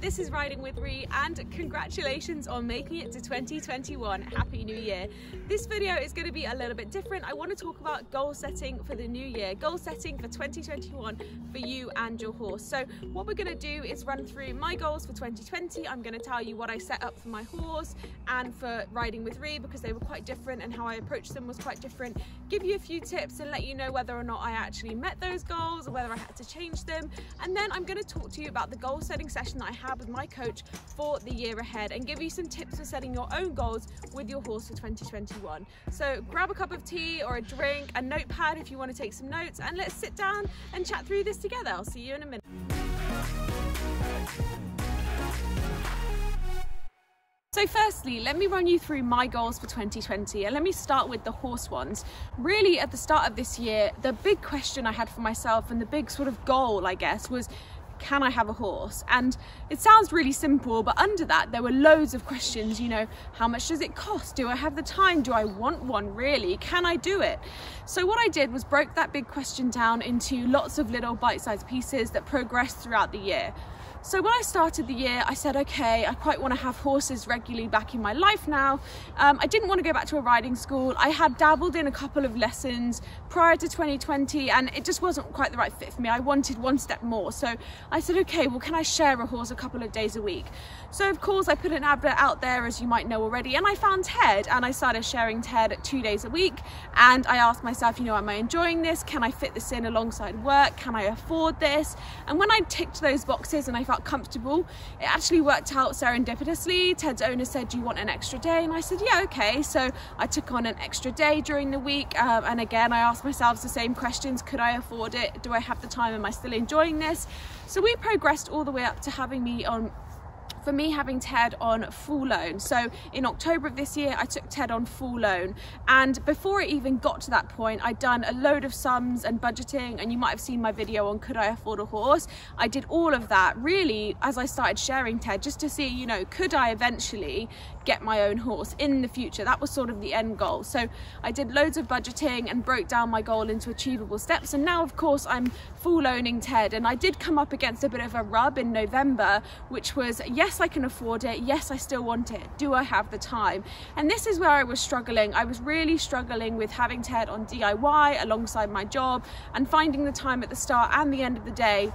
this is Riding with Rhi and congratulations on making it to 2021. Happy New Year. This video is going to be a little bit different. I want to talk about goal setting for the new year, goal setting for 2021 for you and your horse. So what we're going to do is run through my goals for 2020. I'm going to tell you what I set up for my horse and for Riding with Rhi because they were quite different and how I approached them was quite different. Give you a few tips and let you know whether or not I actually met those goals or whether I had to change them. And then I'm going to talk to you about the goal setting session that I had with my coach for the year ahead and give you some tips for setting your own goals with your horse for 2021. So grab a cup of tea or a drink, a notepad if you want to take some notes and let's sit down and chat through this together. I'll see you in a minute. So firstly, let me run you through my goals for 2020 and let me start with the horse ones. Really at the start of this year, the big question I had for myself and the big sort of goal, I guess, was can I have a horse? And it sounds really simple, but under that there were loads of questions, you know, how much does it cost? Do I have the time? Do I want one really? Can I do it? So what I did was broke that big question down into lots of little bite-sized pieces that progressed throughout the year. So when I started the year, I said, okay, I quite want to have horses regularly back in my life now. Um, I didn't want to go back to a riding school. I had dabbled in a couple of lessons prior to 2020 and it just wasn't quite the right fit for me. I wanted one step more. So I said, okay, well, can I share a horse a couple of days a week? So of course I put an advert out there, as you might know already, and I found Ted and I started sharing Ted two days a week. And I asked myself, you know, am I enjoying this? Can I fit this in alongside work? Can I afford this? And when I ticked those boxes and I felt felt comfortable. It actually worked out serendipitously. Ted's owner said, do you want an extra day? And I said, yeah, okay. So I took on an extra day during the week. Um, and again, I asked myself the same questions. Could I afford it? Do I have the time? Am I still enjoying this? So we progressed all the way up to having me on for me having Ted on full loan. So in October of this year, I took Ted on full loan. And before it even got to that point, I'd done a load of sums and budgeting, and you might have seen my video on could I afford a horse? I did all of that really as I started sharing Ted, just to see, you know, could I eventually get my own horse in the future? That was sort of the end goal. So I did loads of budgeting and broke down my goal into achievable steps. And now, of course, I'm full owning Ted. And I did come up against a bit of a rub in November, which was, yes, yes I can afford it. Yes I still want it. Do I have the time? And this is where I was struggling. I was really struggling with having Ted on DIY alongside my job and finding the time at the start and the end of the day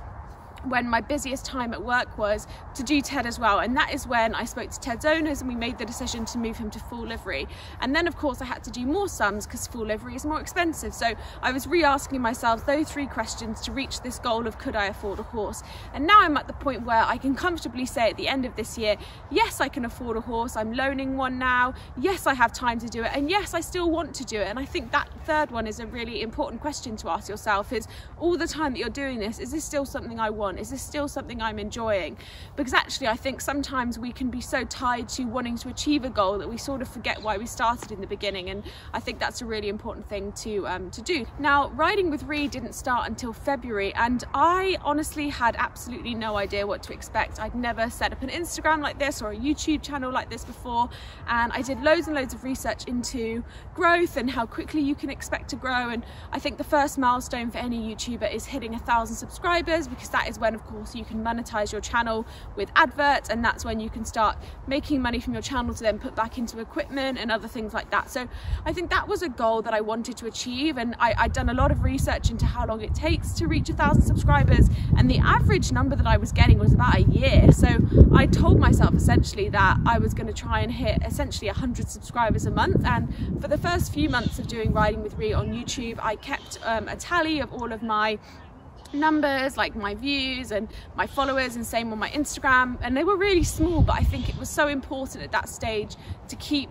when my busiest time at work was to do Ted as well. And that is when I spoke to Ted's owners and we made the decision to move him to full livery. And then of course I had to do more sums because full livery is more expensive. So I was re-asking myself those three questions to reach this goal of could I afford a horse? And now I'm at the point where I can comfortably say at the end of this year yes I can afford a horse. I'm loaning one now. Yes I have time to do it. And yes I still want to do it. And I think that third one is a really important question to ask yourself is all the time that you're doing this is this still something I want is this still something I'm enjoying? Because actually, I think sometimes we can be so tied to wanting to achieve a goal that we sort of forget why we started in the beginning. And I think that's a really important thing to, um, to do. Now, riding with Rhi didn't start until February, and I honestly had absolutely no idea what to expect. I'd never set up an Instagram like this or a YouTube channel like this before, and I did loads and loads of research into growth and how quickly you can expect to grow. And I think the first milestone for any YouTuber is hitting a thousand subscribers because that is when of course you can monetize your channel with adverts and that's when you can start making money from your channel to then put back into equipment and other things like that. So I think that was a goal that I wanted to achieve and I, I'd done a lot of research into how long it takes to reach a thousand subscribers and the average number that I was getting was about a year. So I told myself essentially that I was going to try and hit essentially 100 subscribers a month and for the first few months of doing Riding with Rhi on YouTube I kept um, a tally of all of my numbers like my views and my followers and same on my Instagram. And they were really small but I think it was so important at that stage to keep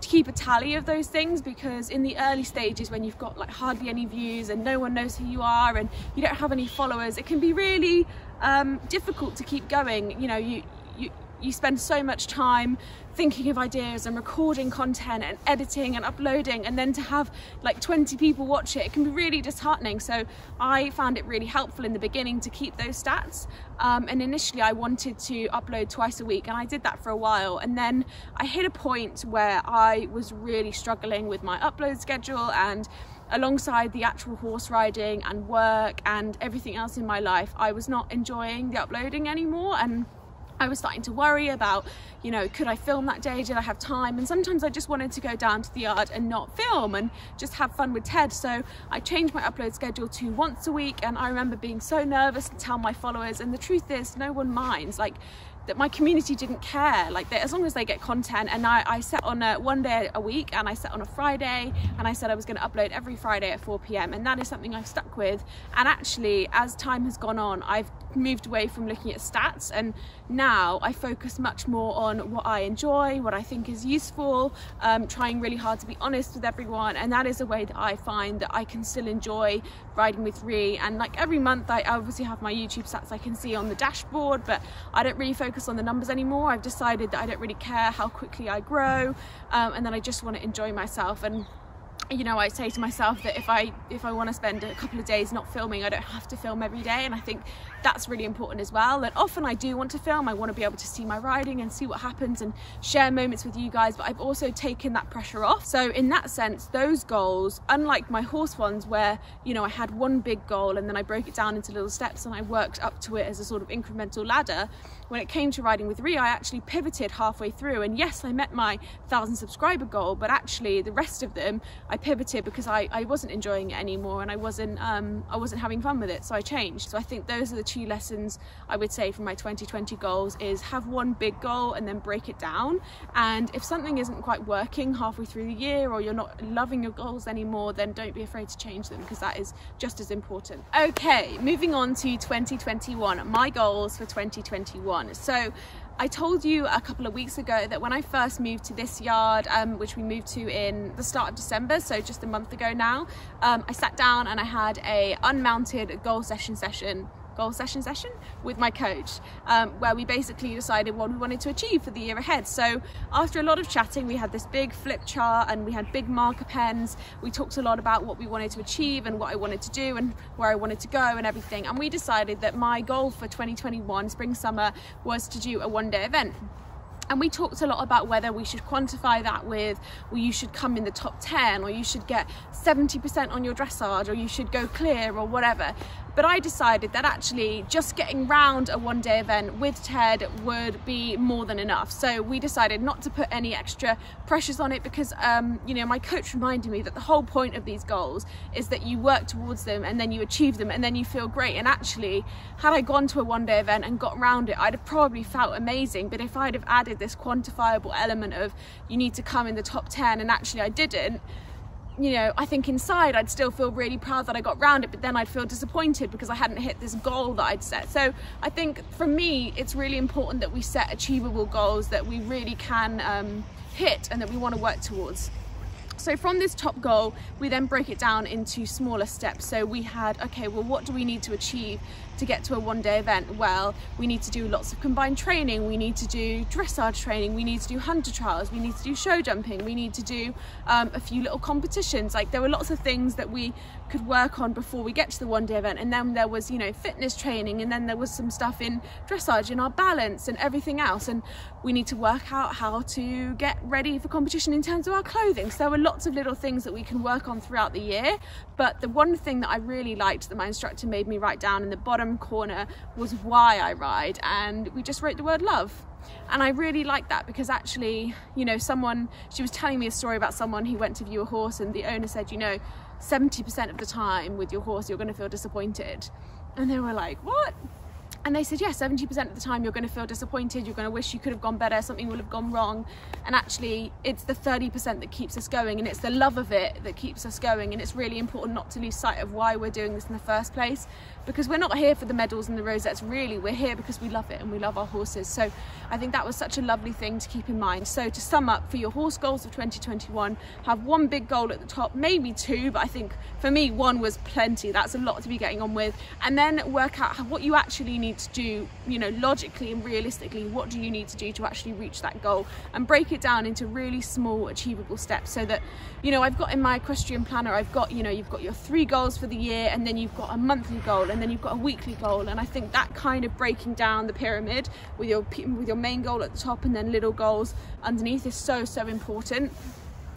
to keep a tally of those things because in the early stages when you've got like hardly any views and no one knows who you are and you don't have any followers it can be really um, difficult to keep going. You know you you spend so much time thinking of ideas and recording content and editing and uploading and then to have like 20 people watch it it can be really disheartening. So I found it really helpful in the beginning to keep those stats um, and initially I wanted to upload twice a week and I did that for a while and then I hit a point where I was really struggling with my upload schedule and alongside the actual horse riding and work and everything else in my life I was not enjoying the uploading anymore and I was starting to worry about, you know, could I film that day? Did I have time? And sometimes I just wanted to go down to the yard and not film and just have fun with Ted. So I changed my upload schedule to once a week. And I remember being so nervous to tell my followers. And the truth is, no one minds. Like, that my community didn't care like they, as long as they get content and I, I set on a one day a week and I set on a Friday and I said I was going to upload every Friday at 4 p.m. and that is something I've stuck with and actually as time has gone on I've moved away from looking at stats and now I focus much more on what I enjoy what I think is useful um, trying really hard to be honest with everyone and that is a way that I find that I can still enjoy riding with Rhi. And like every month I obviously have my YouTube stats I can see on the dashboard but I don't really focus on the numbers anymore. I've decided that I don't really care how quickly I grow um, and then I just want to enjoy myself. And you know I say to myself that if I if I want to spend a couple of days not filming I don't have to film every day and I think that's really important as well. And often I do want to film I want to be able to see my riding and see what happens and share moments with you guys but I've also taken that pressure off. So in that sense those goals unlike my horse ones where you know I had one big goal and then I broke it down into little steps and I worked up to it as a sort of incremental ladder when it came to riding with Rhi I actually pivoted halfway through and yes I met my thousand subscriber goal but actually the rest of them I pivoted because I, I wasn't enjoying it anymore and I wasn't um, I wasn't having fun with it so I changed. So I think those are the two lessons I would say from my 2020 goals is have one big goal and then break it down. And if something isn't quite working halfway through the year or you're not loving your goals anymore then don't be afraid to change them because that is just as important. Okay moving on to 2021 my goals for 2021 so I told you a couple of weeks ago that when I first moved to this yard, um, which we moved to in the start of December, so just a month ago now, um, I sat down and I had a unmounted goal session session goal session session with my coach um, where we basically decided what we wanted to achieve for the year ahead. So after a lot of chatting we had this big flip chart and we had big marker pens. We talked a lot about what we wanted to achieve and what I wanted to do and where I wanted to go and everything. And we decided that my goal for 2021 spring summer was to do a one day event. And we talked a lot about whether we should quantify that with well you should come in the top 10 or you should get 70% on your dressage or you should go clear or whatever but I decided that actually just getting round a one day event with Ted would be more than enough. So we decided not to put any extra pressures on it because, um, you know, my coach reminded me that the whole point of these goals is that you work towards them and then you achieve them and then you feel great. And actually, had I gone to a one day event and got around it, I'd have probably felt amazing. But if I'd have added this quantifiable element of you need to come in the top 10 and actually I didn't, you know, I think inside I'd still feel really proud that I got round it, but then I'd feel disappointed because I hadn't hit this goal that I'd set. So I think for me, it's really important that we set achievable goals that we really can um, hit and that we want to work towards. So from this top goal, we then break it down into smaller steps. So we had, okay, well, what do we need to achieve to get to a one day event? Well, we need to do lots of combined training. We need to do dressage training. We need to do hunter trials. We need to do show jumping. We need to do um, a few little competitions. Like there were lots of things that we could work on before we get to the one day event. And then there was, you know, fitness training and then there was some stuff in dressage in our balance and everything else. And we need to work out how to get ready for competition in terms of our clothing. So there were lots of little things that we can work on throughout the year. But the one thing that I really liked that my instructor made me write down in the bottom corner was why I ride. And we just wrote the word love and I really like that because actually you know someone she was telling me a story about someone who went to view a horse and the owner said you know 70% of the time with your horse you're going to feel disappointed and they were like what and they said, yeah, 70% of the time you're going to feel disappointed, you're going to wish you could have gone better, something will have gone wrong. And actually, it's the 30% that keeps us going, and it's the love of it that keeps us going. And it's really important not to lose sight of why we're doing this in the first place, because we're not here for the medals and the rosettes, really. We're here because we love it and we love our horses. So I think that was such a lovely thing to keep in mind. So to sum up, for your horse goals of 2021, have one big goal at the top, maybe two, but I think for me, one was plenty. That's a lot to be getting on with. And then work out what you actually need need to do, you know, logically and realistically, what do you need to do to actually reach that goal and break it down into really small achievable steps so that, you know, I've got in my equestrian planner, I've got, you know, you've got your three goals for the year and then you've got a monthly goal and then you've got a weekly goal. And I think that kind of breaking down the pyramid with your, with your main goal at the top and then little goals underneath is so, so important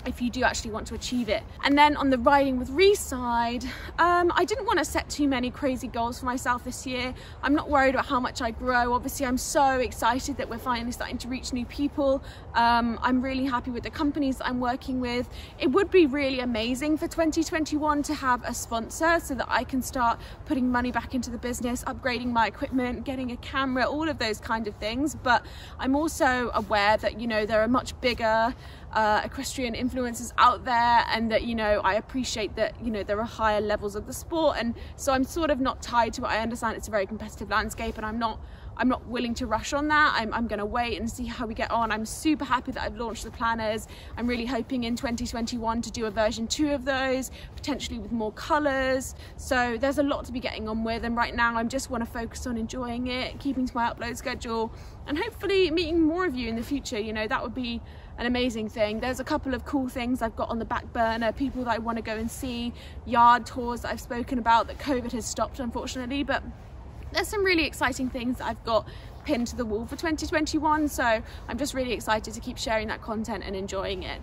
if you do actually want to achieve it. And then on the riding with Rhi's side, um, I didn't want to set too many crazy goals for myself this year. I'm not worried about how much I grow. Obviously, I'm so excited that we're finally starting to reach new people. Um, I'm really happy with the companies that I'm working with. It would be really amazing for 2021 to have a sponsor so that I can start putting money back into the business, upgrading my equipment, getting a camera, all of those kind of things. But I'm also aware that, you know, there are much bigger uh, equestrian influencers out there and that you know I appreciate that you know there are higher levels of the sport. And so I'm sort of not tied to it. I understand it's a very competitive landscape and I'm not I'm not willing to rush on that. I'm, I'm going to wait and see how we get on. I'm super happy that I've launched the planners. I'm really hoping in 2021 to do a version two of those, potentially with more colours. So there's a lot to be getting on with. And right now, I just want to focus on enjoying it, keeping to my upload schedule, and hopefully meeting more of you in the future. You know, that would be an amazing thing. There's a couple of cool things I've got on the back burner, people that I want to go and see, yard tours that I've spoken about that COVID has stopped unfortunately, but there's some really exciting things that I've got pinned to the wall for 2021 so I'm just really excited to keep sharing that content and enjoying it.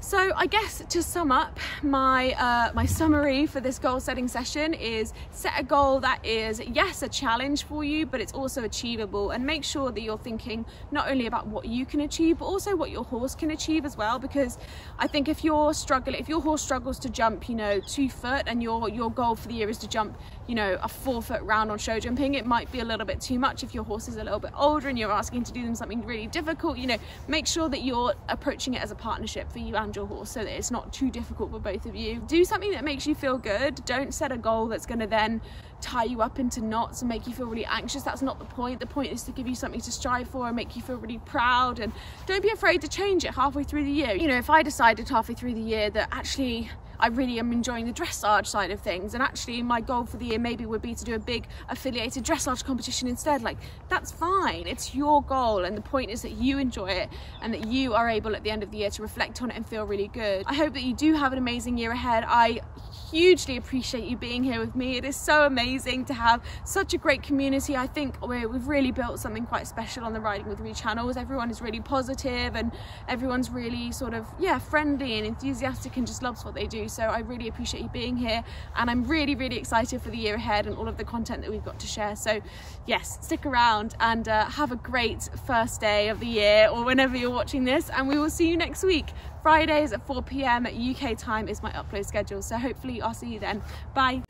So I guess to sum up, my, uh, my summary for this goal setting session is set a goal that is, yes, a challenge for you, but it's also achievable and make sure that you're thinking not only about what you can achieve, but also what your horse can achieve as well. Because I think if you're struggling, if your horse struggles to jump, you know, two foot and your, your goal for the year is to jump, you know, a four foot round on show jumping, it might be a little bit too much if your horse is a little bit older and you're asking to do them something really difficult, you know, make sure that you're approaching it as a partnership for you and your horse so that it's not too difficult for both of you. Do something that makes you feel good. Don't set a goal that's going to then tie you up into knots and make you feel really anxious. That's not the point. The point is to give you something to strive for and make you feel really proud. And don't be afraid to change it halfway through the year. You know, if I decided halfway through the year that actually I really am enjoying the dressage side of things. And actually my goal for the year maybe would be to do a big affiliated dressage competition instead. Like that's fine. It's your goal. And the point is that you enjoy it and that you are able at the end of the year to reflect on it and feel really good. I hope that you do have an amazing year ahead. I hugely appreciate you being here with me. It is so amazing to have such a great community. I think we've really built something quite special on the Riding with Rhi channels everyone is really positive and everyone's really sort of yeah friendly and enthusiastic and just loves what they do so I really appreciate you being here and I'm really, really excited for the year ahead and all of the content that we've got to share. So yes, stick around and uh, have a great first day of the year or whenever you're watching this and we will see you next week. Fridays at 4 p.m. UK time is my upload schedule. So hopefully I'll see you then. Bye.